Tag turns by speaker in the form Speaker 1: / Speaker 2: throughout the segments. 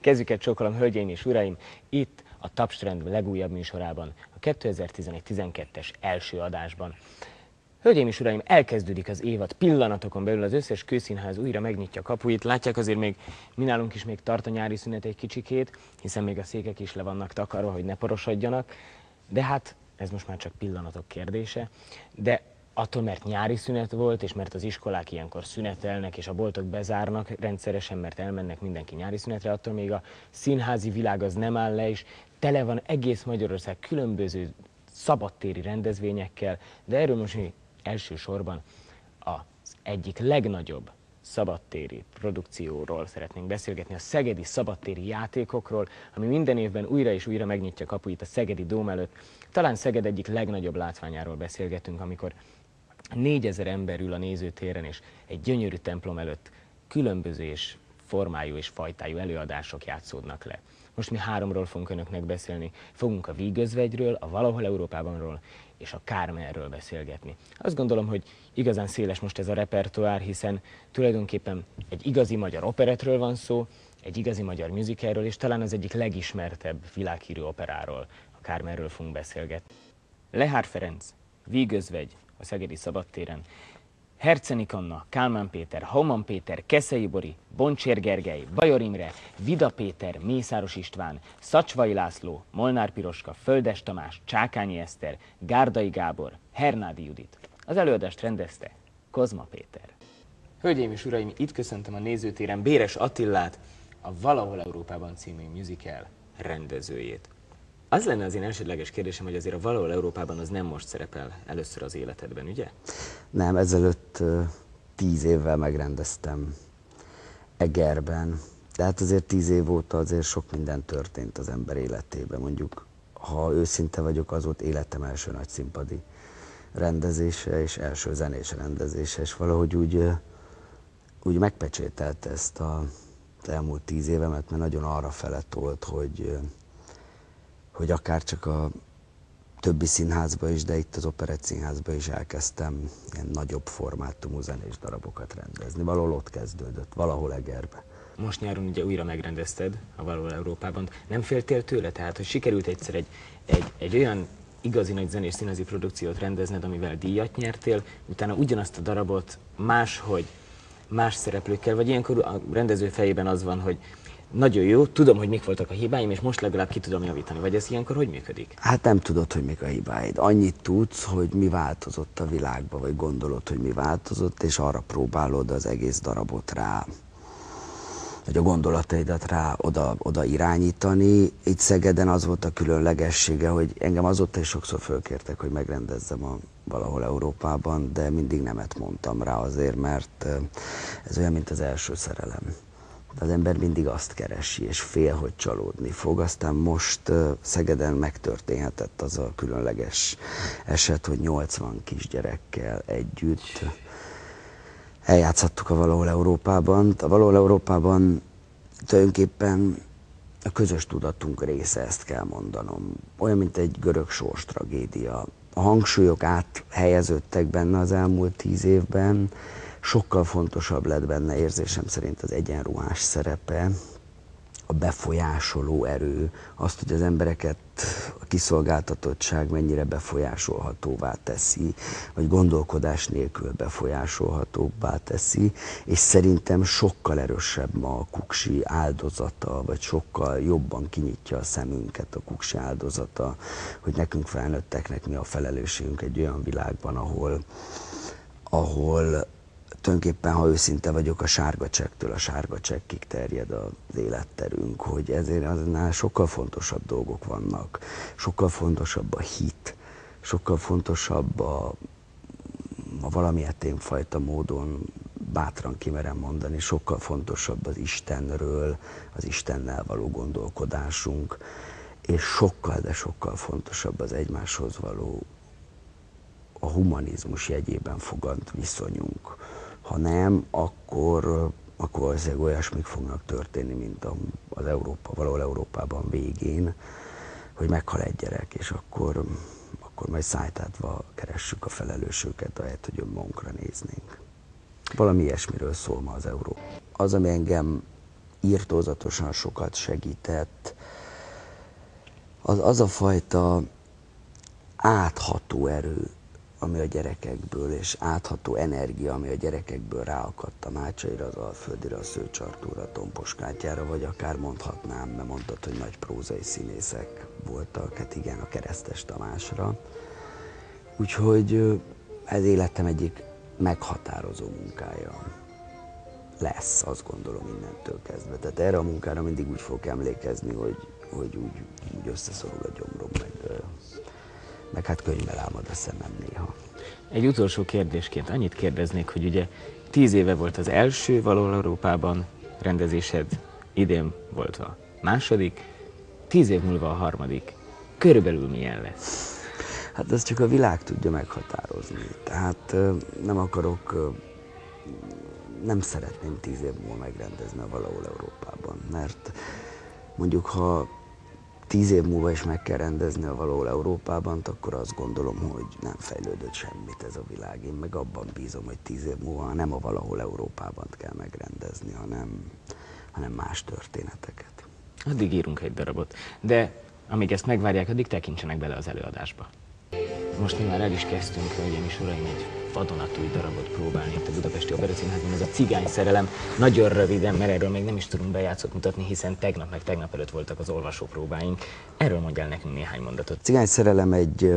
Speaker 1: Kezüket csókolom, hölgyeim és uraim, itt a Tapstrend legújabb műsorában, a 2011-12-es első adásban. Hölgyeim és uraim, elkezdődik az évad pillanatokon belül, az összes kőszínház újra megnyitja kapuit. Látják azért még, mi nálunk is még tart a nyári szünet egy kicsikét, hiszen még a székek is le vannak takarva, hogy ne porosodjanak. De hát ez most már csak pillanatok kérdése. De attól, mert nyári szünet volt, és mert az iskolák ilyenkor szünetelnek, és a boltok bezárnak rendszeresen, mert elmennek mindenki nyári szünetre, attól még a színházi világ az nem áll le, és tele van egész Magyarország különböző szabadtéri rendezvényekkel, de erről most mi elsősorban az egyik legnagyobb szabadtéri produkcióról szeretnénk beszélgetni, a szegedi szabadtéri játékokról, ami minden évben újra és újra megnyitja kapuit a szegedi dóm előtt. Talán Szeged egyik legnagyobb látványáról beszélgetünk, amikor négyezer ember ül a nézőtéren, és egy gyönyörű templom előtt különböző és formájú és fajtájú előadások játszódnak le. Most mi háromról fogunk önöknek beszélni. Fogunk a Vígözvegyről, a Valahol Európábanról és a Kármelről beszélgetni. Azt gondolom, hogy igazán széles most ez a repertoár, hiszen tulajdonképpen egy igazi magyar operetről van szó, egy igazi magyar musicalről, és talán az egyik legismertebb világhírű operáról, a Kármelről fogunk beszélgetni. Lehár Ferenc, Vígözvegy, a Szegedi Szabadtéren, Hercenik Anna, Kálmán Péter, Hauman Péter, Keszei Bori, Boncsér Gergely, Bajor Imre, Vida Péter, Mészáros István, Szacsvai László, Molnár Piroska, Földes Tamás, Csákányi Eszter, Gárdai Gábor, Hernádi Judit. Az előadást rendezte Kozma Péter. Hölgyeim és uraim, itt köszöntöm a nézőtéren Béres Attillát, a Valahol Európában című musical rendezőjét. Az lenne az én elsődleges kérdésem, hogy azért a valahol Európában az nem most szerepel először az életedben, ugye?
Speaker 2: Nem, ezelőtt tíz évvel megrendeztem Egerben. De hát azért tíz év óta azért sok minden történt az ember életében. Mondjuk, ha őszinte vagyok, az volt életem első nagy színpadi rendezése és első zenés rendezése, és valahogy úgy, úgy megpecsételt ezt a, elmúlt tíz évemet, mert nagyon arra felett volt, hogy hogy akár csak a többi színházba is, de itt az Operett Színházba is elkezdtem ilyen nagyobb formátumú zenés darabokat rendezni. Valahol ott kezdődött, valahol Egerbe.
Speaker 1: Most nyáron ugye újra megrendezted a Valahol Európában. Nem féltél tőle? Tehát, hogy sikerült egyszer egy, egy, egy olyan igazi nagy zenés színházi produkciót rendezned, amivel díjat nyertél, utána ugyanazt a darabot máshogy, más szereplőkkel, vagy ilyenkor a rendező fejében az van, hogy nagyon jó, tudom, hogy mik voltak a hibáim, és most legalább ki tudom javítani. Vagy ez ilyenkor hogy működik?
Speaker 2: Hát nem tudod, hogy mik a hibáid. Annyit tudsz, hogy mi változott a világban, vagy gondolod, hogy mi változott, és arra próbálod az egész darabot rá vagy a gondolataidat rá oda, oda irányítani. Itt Szegeden az volt a különlegessége, hogy engem azóta is sokszor fölkértek, hogy megrendezzem a valahol Európában, de mindig nemet mondtam rá azért, mert ez olyan, mint az első szerelem az ember mindig azt keresi, és fél, hogy csalódni fog. Aztán most Szegeden megtörténhetett az a különleges eset, hogy 80 kisgyerekkel együtt eljátszhattuk a Valahol Európában. A Valahol Európában tulajdonképpen a közös tudatunk része, ezt kell mondanom. Olyan, mint egy görög sors tragédia. A hangsúlyok áthelyeződtek benne az elmúlt tíz évben, sokkal fontosabb lett benne érzésem szerint az egyenruhás szerepe, a befolyásoló erő, azt, hogy az embereket a kiszolgáltatottság mennyire befolyásolhatóvá teszi, vagy gondolkodás nélkül befolyásolhatóvá teszi, és szerintem sokkal erősebb ma a kuksi áldozata, vagy sokkal jobban kinyitja a szemünket a kuksi áldozata, hogy nekünk felnőtteknek mi a felelősségünk egy olyan világban, ahol, ahol tulajdonképpen, ha őszinte vagyok, a sárga csektől a sárga csekkig terjed az életterünk, hogy ezért annál sokkal fontosabb dolgok vannak, sokkal fontosabb a hit, sokkal fontosabb a, a valamilyen fajta módon bátran kimerem mondani, sokkal fontosabb az Istenről, az Istennel való gondolkodásunk, és sokkal, de sokkal fontosabb az egymáshoz való a humanizmus jegyében fogant viszonyunk ha nem, akkor, akkor valószínűleg olyasmik fognak történni, mint az Európa, valahol Európában végén, hogy meghal egy gyerek, és akkor, akkor majd szájtátva keressük a felelősöket, ahelyett, hogy önmagunkra néznénk. Valami ilyesmiről szól ma az Euró. Az, ami engem írtózatosan sokat segített, az, az a fajta átható erő, ami a gyerekekből, és átható energia, ami a gyerekekből ráakadt a Mácsaira, az Alföldire, a Szőcsartóra, a Tomposkátjára, vagy akár mondhatnám, mert mondtad, hogy nagy prózai színészek voltak, hát igen, a Keresztes Tamásra. Úgyhogy ez életem egyik meghatározó munkája lesz, azt gondolom innentől kezdve. Tehát erre a munkára mindig úgy fogok emlékezni, hogy, hogy úgy, úgy összeszorul a gyomrom, meg, meg hát könyvvel álmod a szemem néha.
Speaker 1: Egy utolsó kérdésként annyit kérdeznék, hogy ugye tíz éve volt az első való Európában rendezésed, idén volt a második, tíz év múlva a harmadik. Körülbelül milyen lesz?
Speaker 2: Hát ezt csak a világ tudja meghatározni. Tehát nem akarok, nem szeretném tíz év múlva megrendezni a valahol Európában, mert mondjuk ha tíz év múlva is meg kell rendezni a valahol Európában, akkor azt gondolom, hogy nem fejlődött semmit ez a világ. Én meg abban bízom, hogy tíz év múlva nem a valahol Európában kell megrendezni, hanem, hanem más történeteket.
Speaker 1: Addig írunk egy darabot. De amíg ezt megvárják, addig tekintsenek bele az előadásba. Most mi már el is kezdtünk, hölgyeim és uraim, egy vadonatúj darabot próbálni itt a Budapesti Operacínházban, ez a cigány szerelem. Nagyon röviden, mert erről még nem is tudunk bejátszott mutatni, hiszen tegnap meg tegnap előtt voltak az olvasópróbáink. Erről mondjál nekünk néhány mondatot.
Speaker 2: Cigány szerelem egy,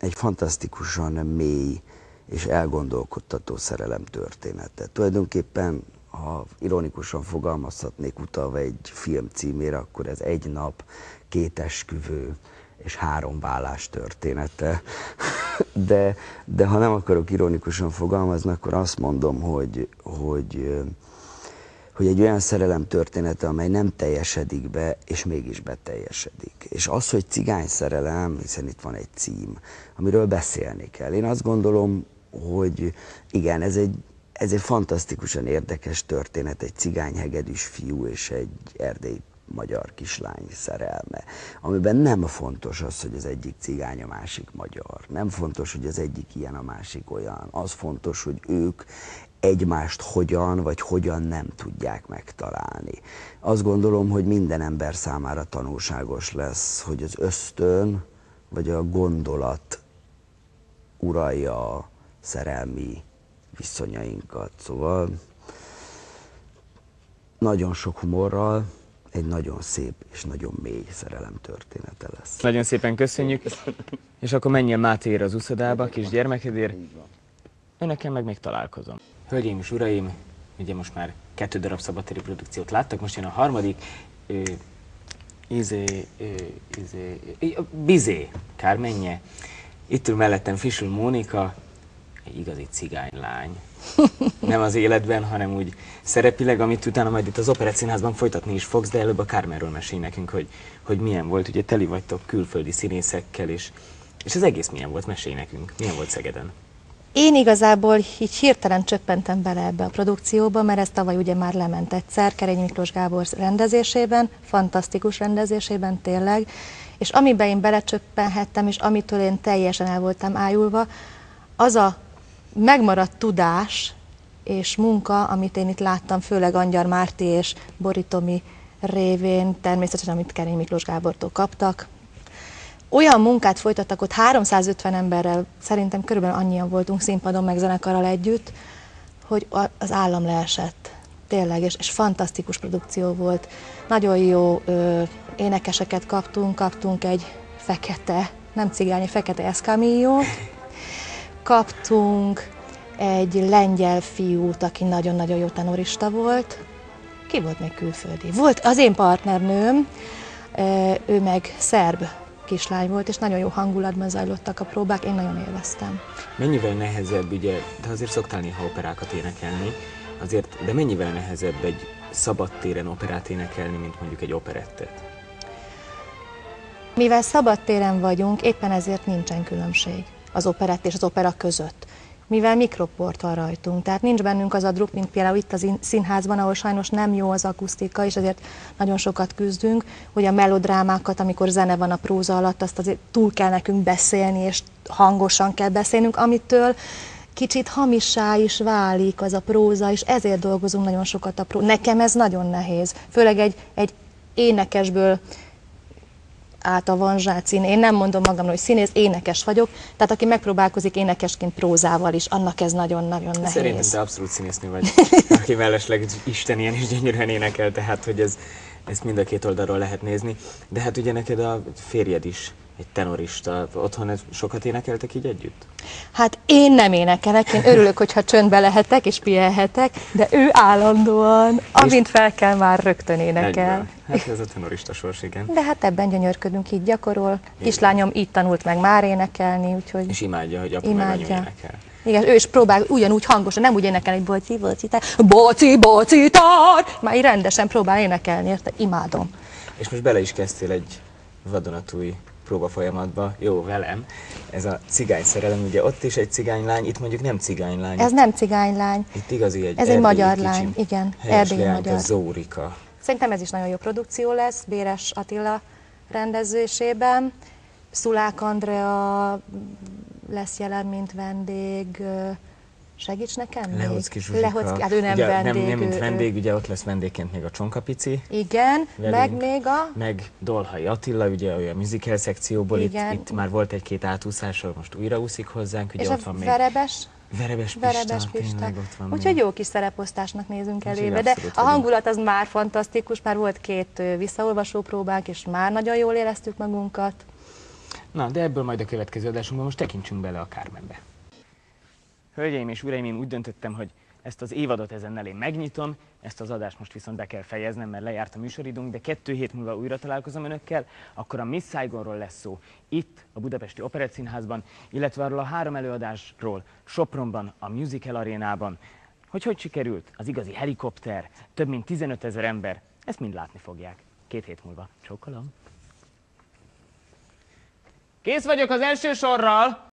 Speaker 2: egy fantasztikusan mély és elgondolkodtató szerelem története. Tulajdonképpen ha ironikusan fogalmazhatnék utalva egy film címére, akkor ez egy nap, két esküvő, és három vállás története. De, de ha nem akarok ironikusan fogalmazni, akkor azt mondom, hogy, hogy, hogy egy olyan szerelem története, amely nem teljesedik be, és mégis beteljesedik. És az, hogy cigány szerelem, hiszen itt van egy cím, amiről beszélni kell. Én azt gondolom, hogy igen, ez egy, ez egy fantasztikusan érdekes történet, egy cigányhegedűs fiú és egy erdély magyar kislány szerelme, amiben nem fontos az, hogy az egyik cigány, a másik magyar. Nem fontos, hogy az egyik ilyen, a másik olyan. Az fontos, hogy ők egymást hogyan vagy hogyan nem tudják megtalálni. Azt gondolom, hogy minden ember számára tanulságos lesz, hogy az ösztön vagy a gondolat uralja a szerelmi viszonyainkat. Szóval nagyon sok humorral, egy nagyon szép és nagyon mély szerelem története lesz.
Speaker 1: Nagyon szépen köszönjük, és akkor menjen Mátér az uszodába, kis gyermekedér. Önökkel meg még találkozom. Hölgyeim és uraim, ugye most már kettő darab szabadtéri produkciót láttak, most jön a harmadik, ö, izé, ö, izé, ö, bizé, Kármenje. Itt ül mellettem Fisül Mónika, egy igazi cigánylány nem az életben, hanem úgy szerepileg, amit utána majd itt az Operettszínházban folytatni is fogsz, de előbb a Kármenről mesélj nekünk, hogy, hogy milyen volt, ugye teli vagytok külföldi színészekkel, és, és az egész milyen volt, mesélj nekünk, milyen volt Szegeden?
Speaker 3: Én igazából így hirtelen csöppentem bele ebbe a produkcióba, mert ez tavaly ugye már lement egyszer, Kerényi Miklós Gábor rendezésében, fantasztikus rendezésében tényleg, és amiben én belecsöppenhettem, és amitől én teljesen el voltam ájulva, az a megmaradt tudás és munka, amit én itt láttam, főleg Angyar Márti és Boritomi révén, természetesen amit Kerény Miklós Gábortól kaptak. Olyan munkát folytattak ott 350 emberrel, szerintem körülbelül annyian voltunk színpadon meg zenekarral együtt, hogy az állam leesett. Tényleg, és, és fantasztikus produkció volt. Nagyon jó ö, énekeseket kaptunk, kaptunk egy fekete, nem cigány, fekete eszkámiót, kaptunk egy lengyel fiút, aki nagyon-nagyon jó tenorista volt. Ki volt még külföldi? Volt az én partnernőm, ő meg szerb kislány volt, és nagyon jó hangulatban zajlottak a próbák, én nagyon élveztem.
Speaker 1: Mennyivel nehezebb, ugye, de azért szoktál néha operákat énekelni, azért, de mennyivel nehezebb egy szabadtéren operát énekelni, mint mondjuk egy operettet?
Speaker 3: Mivel szabadtéren vagyunk, éppen ezért nincsen különbség az operett és az opera között. mivel mikroport van rajtunk, tehát nincs bennünk az a drup, mint például itt az színházban, ahol sajnos nem jó az akusztika, és ezért nagyon sokat küzdünk, hogy a melodrámákat, amikor zene van a próza alatt, azt azért túl kell nekünk beszélni, és hangosan kell beszélnünk, amitől kicsit hamissá is válik az a próza, és ezért dolgozunk nagyon sokat a próza. Nekem ez nagyon nehéz, főleg egy, egy énekesből át a vanzsácin. Én nem mondom magamról, hogy színész, énekes vagyok, tehát aki megpróbálkozik énekesként prózával is, annak ez nagyon-nagyon nehéz.
Speaker 1: Szerintem te abszolút színésznő vagy, aki mellesleg Isten ilyen is gyönyörűen énekel, tehát hogy ez, ezt mind a két oldalról lehet nézni. De hát ugye neked a férjed is egy tenorista. Otthon sokat énekeltek így együtt?
Speaker 3: Hát én nem énekelek, én örülök, hogyha csöndbe lehetek és pihenhetek, de ő állandóan, amint fel kell, már rögtön énekel. Egyben.
Speaker 1: Hát ez a tenorista sors, igen.
Speaker 3: De hát ebben gyönyörködünk, így gyakorol. Igen. Kislányom így tanult meg már énekelni, úgyhogy...
Speaker 1: És imádja, hogy apu imádja. meg énekel.
Speaker 3: Igen, ő is próbál ugyanúgy hangosan, nem úgy énekelni, hogy boci, boci, tár, boci, boci, tár. Már így rendesen próbál énekelni, érte? Imádom.
Speaker 1: És most bele is kezdtél egy vadonatúj próba folyamatban, jó, velem, ez a cigány szerelem, ugye ott is egy cigánylány, itt mondjuk nem cigánylány.
Speaker 3: Ez nem cigánylány.
Speaker 1: Itt igazi egy
Speaker 3: Ez egy magyar lány, igen, erdélyi magyar.
Speaker 1: Zórika.
Speaker 3: Szerintem ez is nagyon jó produkció lesz, Béres Attila rendezésében. Szulák Andrea lesz jelen, mint vendég, Segíts nekem
Speaker 1: Lehocki Zsuzsika. Lehocki,
Speaker 3: hát ő nem ugye, vendég.
Speaker 1: Nem, nem mint vendég, ugye ott lesz vendégként még a Csonkapici.
Speaker 3: Igen, velünk, meg még a...
Speaker 1: Meg Dolhai Attila, ugye a musical szekcióból, Igen. Itt, itt már volt egy-két átúszásról, most újra úszik hozzánk, ugye
Speaker 3: És
Speaker 1: ott
Speaker 3: van még... Verebes?
Speaker 1: Verebes Pista, Verebes Pista. Tényleg ott van
Speaker 3: Úgyhogy jó kis szereposztásnak nézünk elébe, de a hangulat az már fantasztikus, már volt két visszaolvasó próbák, és már nagyon jól éreztük magunkat.
Speaker 1: Na, de ebből majd a következő adásunkban most tekintsünk bele a Kármenbe. Hölgyeim és uraim, én úgy döntöttem, hogy ezt az évadot ezennel én megnyitom, ezt az adást most viszont be kell fejeznem, mert lejárt a műsoridunk, de kettő hét múlva újra találkozom önökkel, akkor a Miss Saigonról lesz szó itt, a Budapesti Operett Színházban, illetve arról a három előadásról Sopronban, a Musical Arénában, hogy hogy sikerült az igazi helikopter, több mint 15 ezer ember, ezt mind látni fogják. Két hét múlva. Csókolom! Kész vagyok az első sorral!